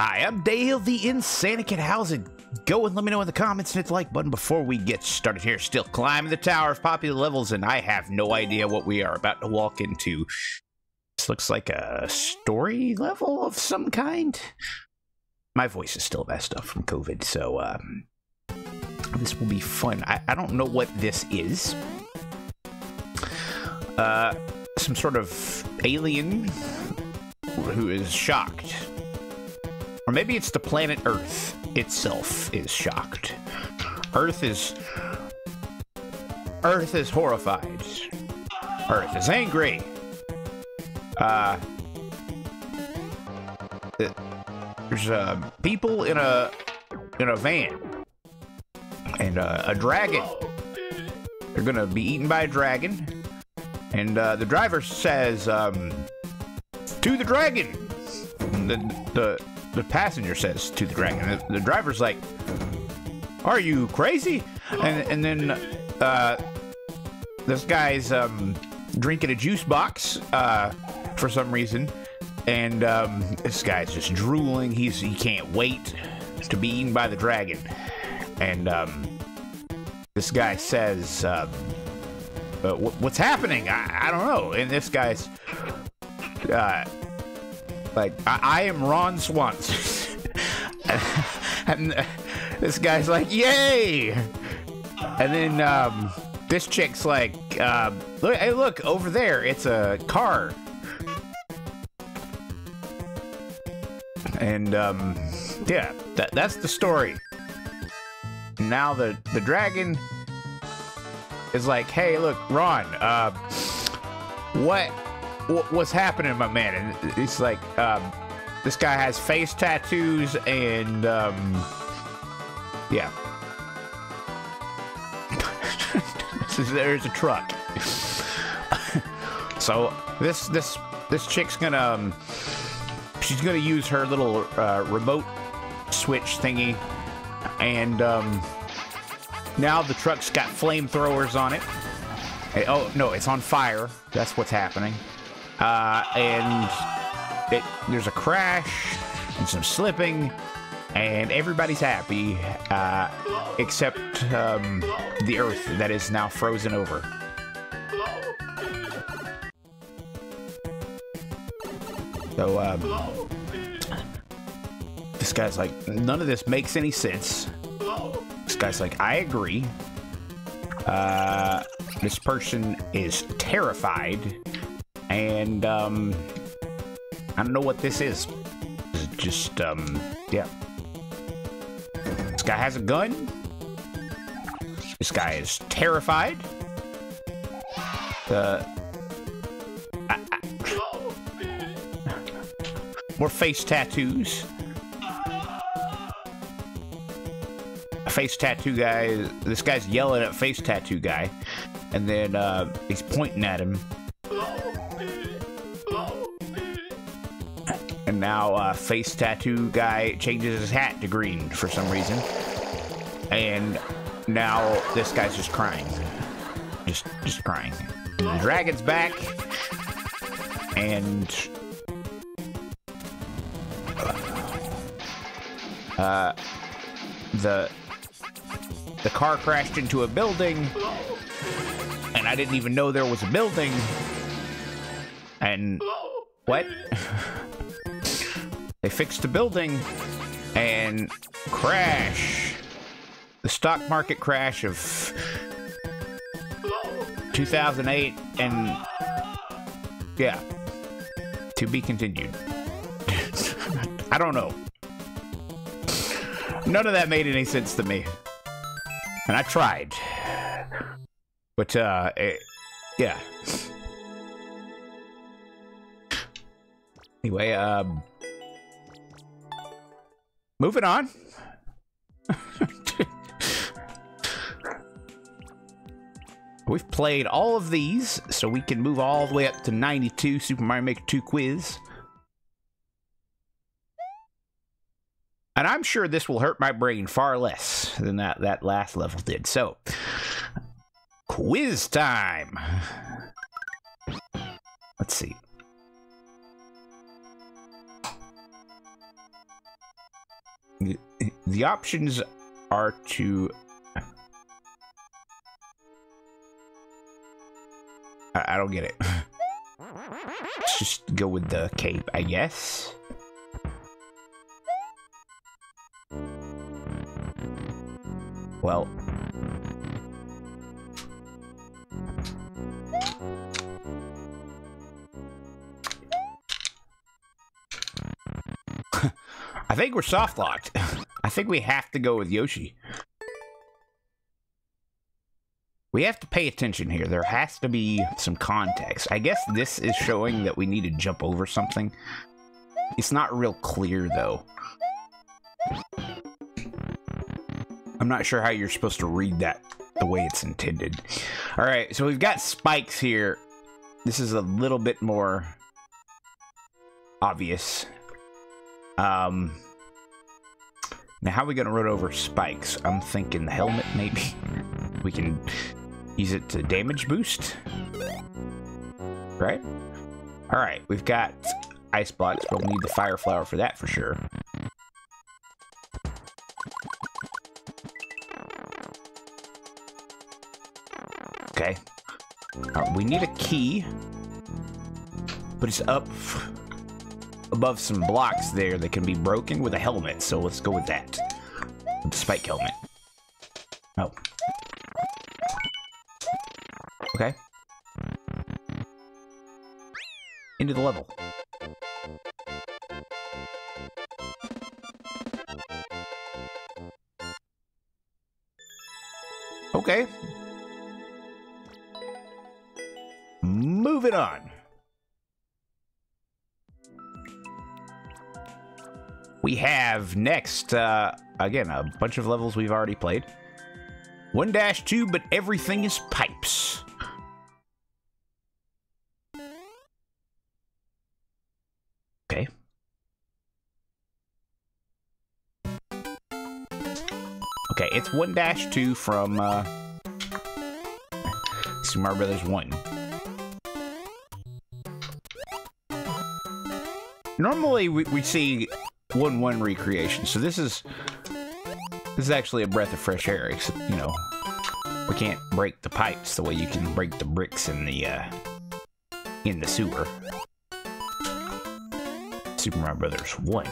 Hi, I'm Dale the Insanocate. How's it going? Let me know in the comments and hit the like button before we get started here. Still climbing the tower of popular levels, and I have no idea what we are about to walk into. This looks like a story level of some kind. My voice is still messed up from COVID, so um, this will be fun. I, I don't know what this is. Uh, some sort of alien who is shocked. Or maybe it's the planet Earth itself is shocked. Earth is... Earth is horrified. Earth is angry. Uh... There's uh, people in a in a van and uh, a dragon. They're gonna be eaten by a dragon, and uh, the driver says, um, "To the dragon." The the the passenger says to the dragon. The, the driver's like, "Are you crazy?" And and then uh, this guy's um, drinking a juice box uh, for some reason, and um, this guy's just drooling. He's he can't wait to be eaten by the dragon, and um, this guy says, uh, "What's happening? I, I don't know." And this guy's uh, like, I, I am Ron Swanson. and uh, this guy's like, "Yay!" And then um, this chick's like, uh, "Look, hey, look over there! It's a car." And um, yeah, that, that's the story. Now the the dragon is like, "Hey, look, Ron, uh, what what's happening, my man?" And it's like, um, this guy has face tattoos and um, yeah. There's a truck. so this this this chick's gonna um, she's gonna use her little uh, remote switch thingy, and um, now the truck's got flamethrowers on it. Hey, oh no, it's on fire. That's what's happening. Uh, and it, there's a crash and some slipping, and everybody's happy uh, except um, the Earth that is now frozen over. So, um, this guy's like, none of this makes any sense. This guy's like, I agree. Uh, this person is terrified, and um, I don't know what this is. Just, um, yeah. This guy has a gun. This guy is terrified. Uh, I, I, more face tattoos. A face tattoo guy. This guy's yelling at face tattoo guy, and then uh, he's pointing at him. Now uh, face tattoo guy changes his hat to green for some reason, and now this guy's just crying, just just crying. The dragon's back, and uh, the the car crashed into a building, and I didn't even know there was a building. And what? they fixed the building and crash. The stock market crash of 2008 and yeah, to be continued. I don't know. None of that made any sense to me. And I tried. But, uh, it, yeah. Anyway, um, moving on. We've played all of these, so we can move all the way up to 92 Super Mario Maker 2 quiz. And I'm sure this will hurt my brain far less than that, that last level did. So, quiz time. Let's see. The options are to I, I don't get it. Let's just go with the cape, I guess. Well. I think we're soft locked. I think we have to go with Yoshi. We have to pay attention here. There has to be some context. I guess this is showing that we need to jump over something. It's not real clear, though. I'm not sure how you're supposed to read that the way it's intended. All right, so we've got spikes here. This is a little bit more obvious. Um, now, how are we going to run over spikes? I'm thinking the helmet, maybe. We can use it to damage boost. Right? All right, we've got ice blocks, but we'll need the fire flower for that for sure. Okay. Uh, we need a key, but it's up above some blocks there that can be broken with a helmet, so let's go with that. With spike helmet. Oh. Okay. Into the level. Okay. Moving on. We have next, uh, again, a bunch of levels we've already played. 1-2, but everything is pipes. Okay. Okay, it's 1-2 from, uh, Super Mario Brothers 1. Normally, we, we see 1-1 recreation, so this is this is actually a breath of fresh air, except, you know, we can't break the pipes the way you can break the bricks in the, uh, in the sewer. Super Mario Brothers 1.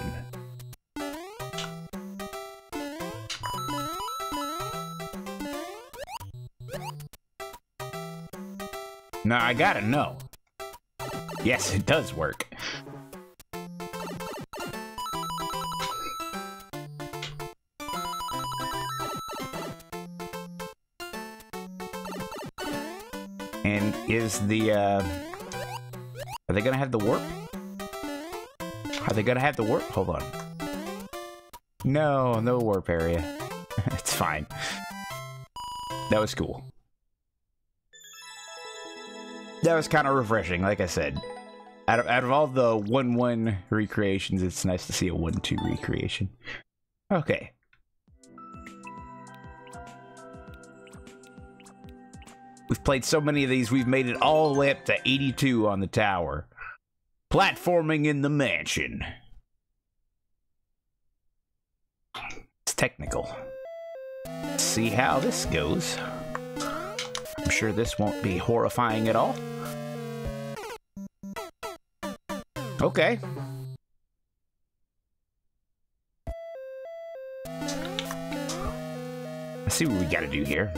Now, I gotta know. Yes, it does work. Is the, uh... Are they gonna have the warp? Are they gonna have the warp? Hold on. No, no warp area. it's fine. That was cool. That was kind of refreshing, like I said. Out of, out of all the 1-1 recreations, it's nice to see a 1-2 recreation. Okay. We've played so many of these, we've made it all the way up to 82 on the tower. Platforming in the mansion. It's technical. Let's see how this goes. I'm sure this won't be horrifying at all. Okay. Let's see what we gotta do here.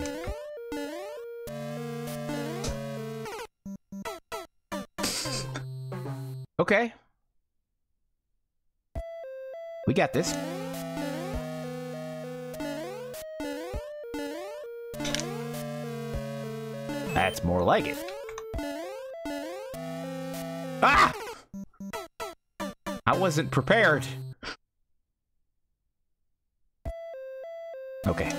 Okay. We got this. That's more like it. Ah! I wasn't prepared. Okay.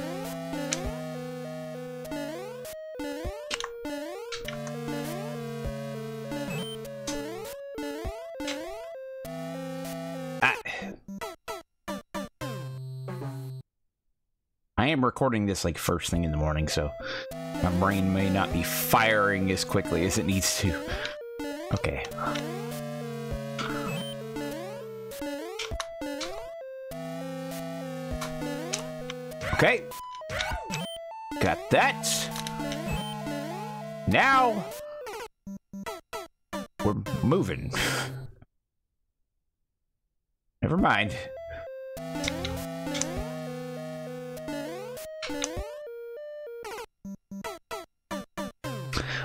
Am recording this like first thing in the morning, so my brain may not be firing as quickly as it needs to. Okay. Okay. Got that. Now we're moving. Never mind.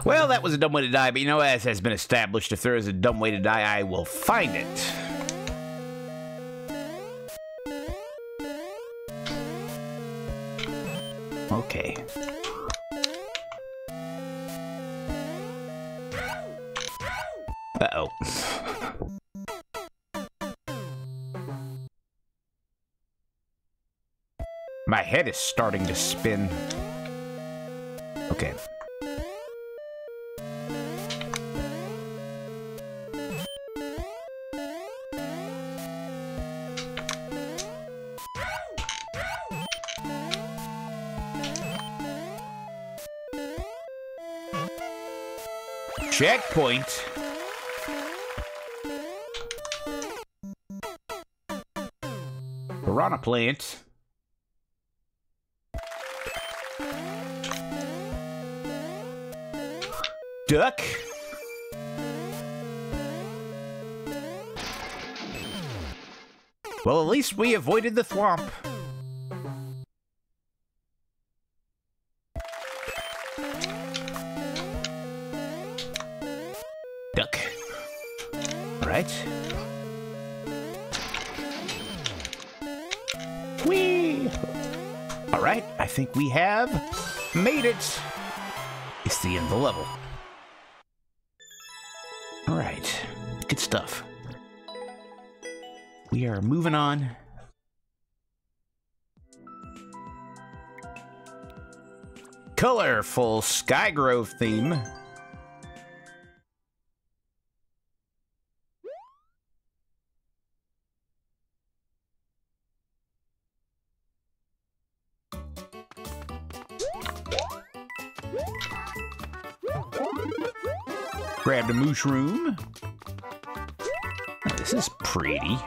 Well, that was a dumb way to die, but you know, as has been established, if there is a dumb way to die, I will find it. Okay. Head is starting to spin. Okay. Checkpoint. Piranha plant. Duck. Well, at least we avoided the thwomp. Duck. All right. Whee! All right, I think we have made it. It's the end of the level. Stuff. We are moving on. Colorful Skygrove theme. Grabbed a mushroom. This is pretty.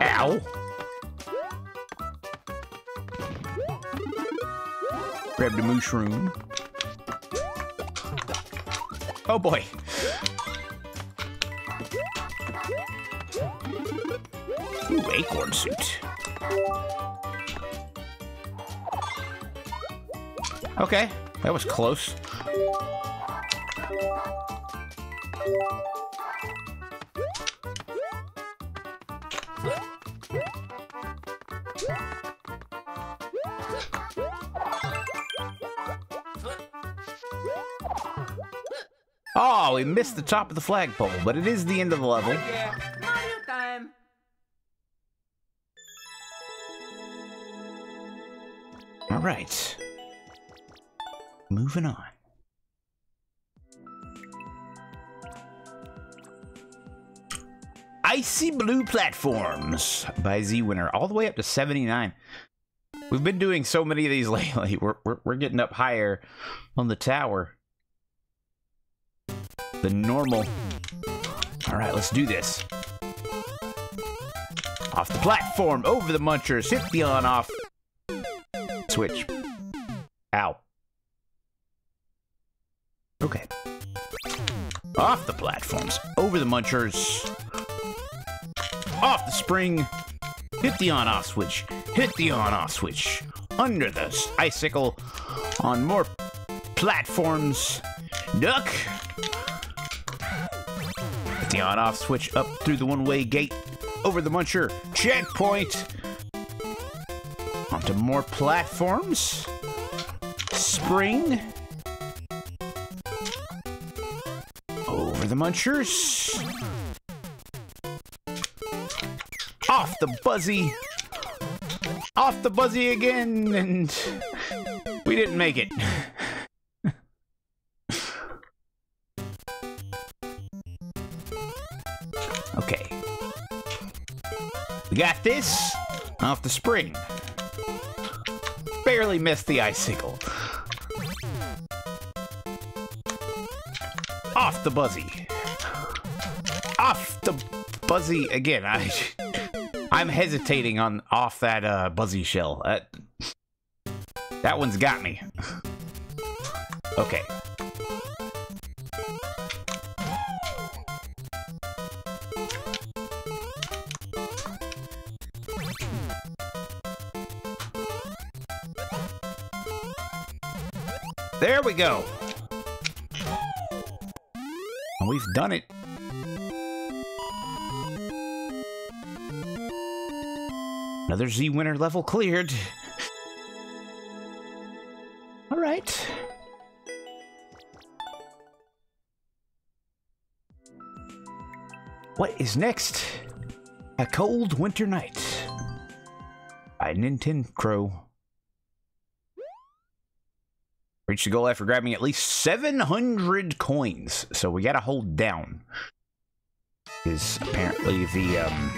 Ow. Grabbed a mushroom. Oh boy. Ooh, acorn suit. Okay, that was close. Oh, we missed the top of the flagpole, but it is the end of the level. Mario time. All right. Moving on. Icy Blue Platforms by Z Winner, all the way up to 79. We've been doing so many of these lately. We're, we're, we're getting up higher on the tower. The normal. All right, let's do this. Off the platform, over the munchers, hit the on off switch. Ow. Okay. Off the platforms, over the munchers, off the spring, hit the on off switch, hit the on off switch, under the icicle, on more platforms, duck, hit the on off switch up through the one way gate, over the muncher, checkpoint, onto more platforms, spring, over the munchers. Off the buzzy. Off the buzzy again, and we didn't make it. okay. We got this off the spring. Barely missed the icicle. Off the buzzy. Off the buzzy again. I I'm hesitating on off that uh, buzzy shell. That, that one's got me. Okay. There we go. And we've done it. Another Z winner level cleared. All right. What is next? A cold winter night. By Nintendo Crow. Reach the goal after grabbing at least 700 coins. So we gotta hold down. Is apparently the um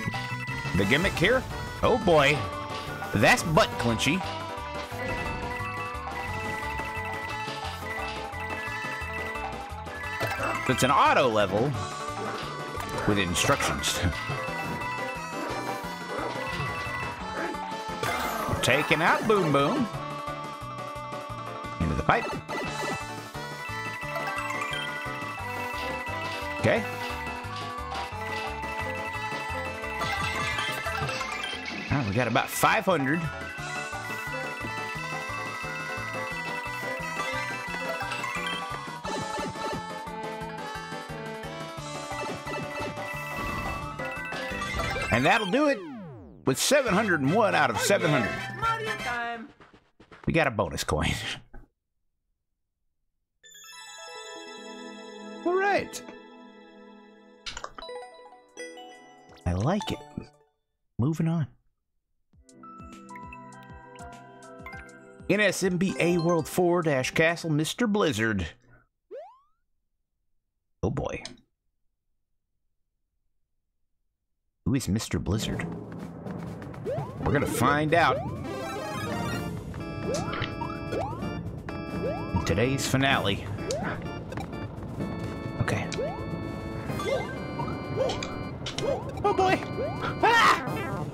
the gimmick here. Oh boy. That's butt clinchy. It's an auto level with instructions. Taking out Boom Boom. Into the pipe. Okay. Got about 500. And that'll do it with 701 out of 700. We got a bonus coin. All right. I like it. Moving on. NSMBA World 4 Dash Castle, Mr. Blizzard. Oh boy. Who is Mr. Blizzard? We're gonna find out in today's finale. Okay. Oh boy! Ah!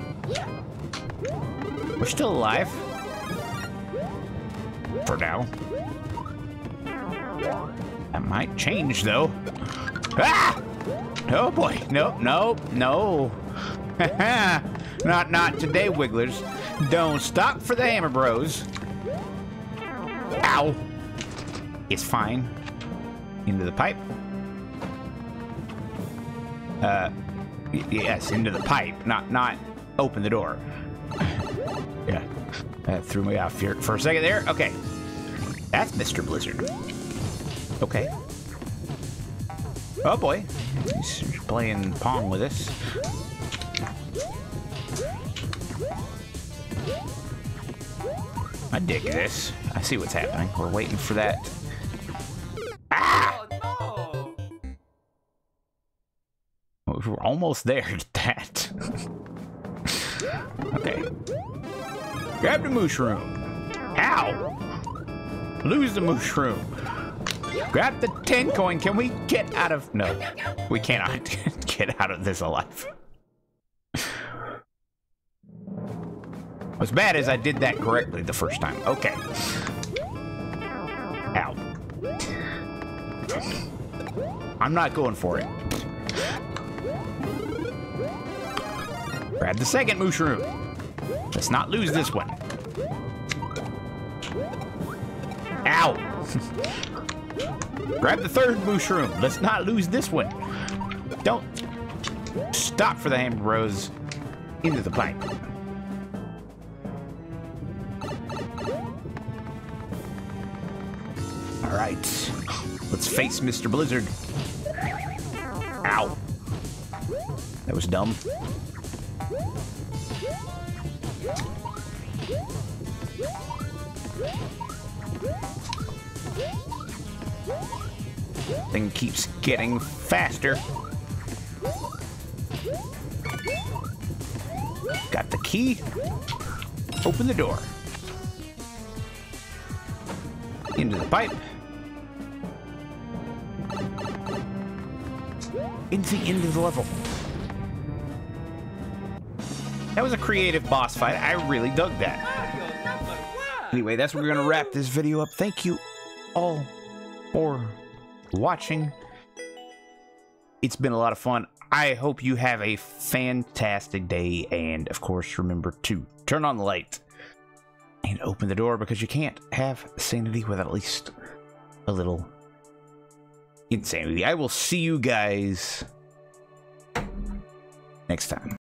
We're still alive. For now. That might change though. Ah! Oh boy. Nope, nope, no. not not today, Wigglers. Don't stop for the Hammer Bros. Ow. It's fine. Into the pipe. Uh, yes, into the pipe. Not not open the door. yeah, that threw me off here for a second there. Okay, that's Mr. Blizzard. Okay. Oh boy, he's playing pong with us. I dig this. I see what's happening. We're waiting for that. Ah! Oh no. We're almost there that. okay. Grab the mushroom. Ow! Lose the mushroom. Grab the 10 coin. Can we get out of... No. We cannot get out of this alive. What's bad is I did that correctly the first time. Okay. Ow. I'm not going for it. Grab the second mushroom. Let's not lose this one. Grab the third mushroom. Let's not lose this one. Don't stop for the Hammer Bros into the pipe. All right, let's face Mr. Blizzard. Ow. That was dumb. Thing keeps getting faster. Got the key. Open the door. Into the pipe. Into the end of the level. That was a creative boss fight. I really dug that. Anyway, that's where we're gonna wrap this video up. Thank you all for watching. It's been a lot of fun. I hope you have a fantastic day, and of course, remember to turn on the light and open the door because you can't have sanity without at least a little insanity. I will see you guys next time.